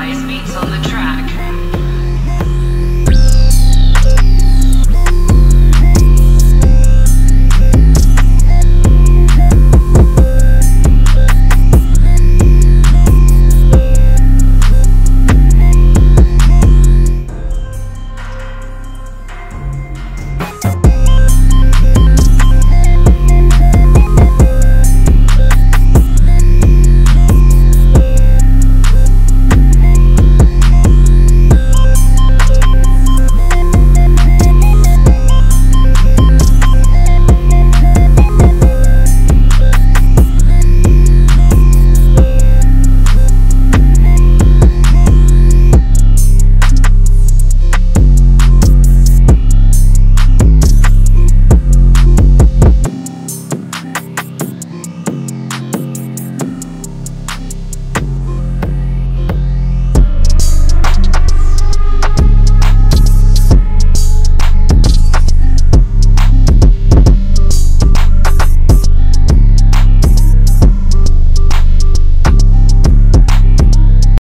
size beats on the track.